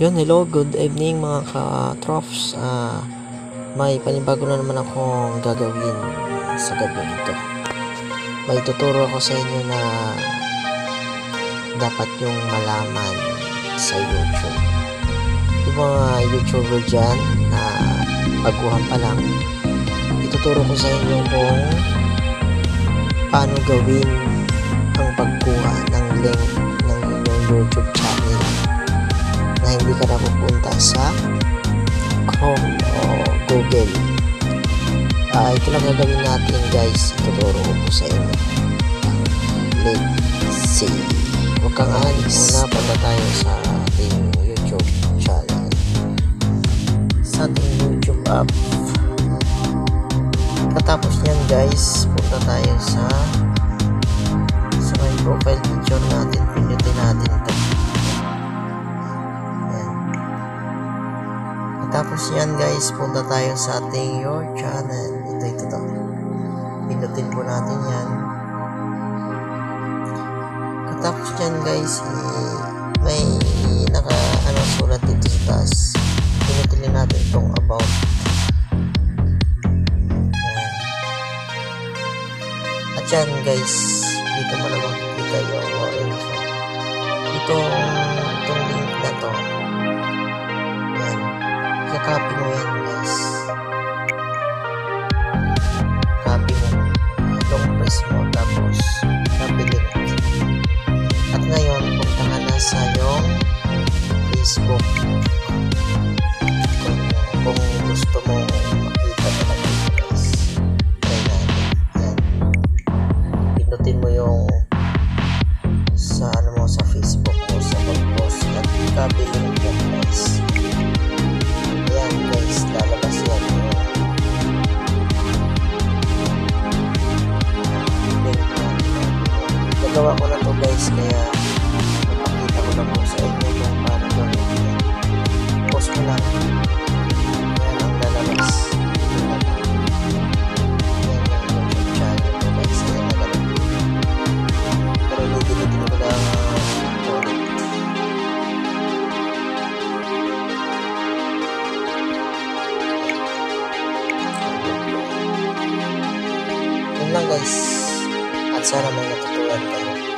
Yun, hello, good evening mga ka-troughs. Ah, may panibago na naman akong gagawin sa gabi ito. May tuturo ako sa inyo na dapat yung malaman sa YouTube. Yung mga YouTuber dyan na baguhan pa lang, ituturo ko sa inyo kung paano gawin ang pagkuha sa Chrome o Google. Ah, ito lang gagawin natin guys. Ituturo ko po sa inyo. Let's see. Huwag kang alis. Una, punta tayo sa ating YouTube channel. Sa ating YouTube app. Katapos niyan guys, punta tayo sa sa may profile Tapos yan guys, punta tayo sa ating your channel. Ito, ito, ito. Pinutin po natin yan. Katapos yan guys, eh, may naka, ano, sulat dito sa taas. Pinutin natin itong about. Ayan. At yan guys, dito mo na makikita yung info. Itong Kakopy mo yan, guys. Copy mo. Long press mo, tapos copy link. At ngayon, punta ka na sa yung Facebook. Nagawa ko na to guys kaya napakita ko na po sa inyo kung paano gawin yan. Post ko lang. Yan ang lalabas. Lang lang guys. At sana may natutunan kayo.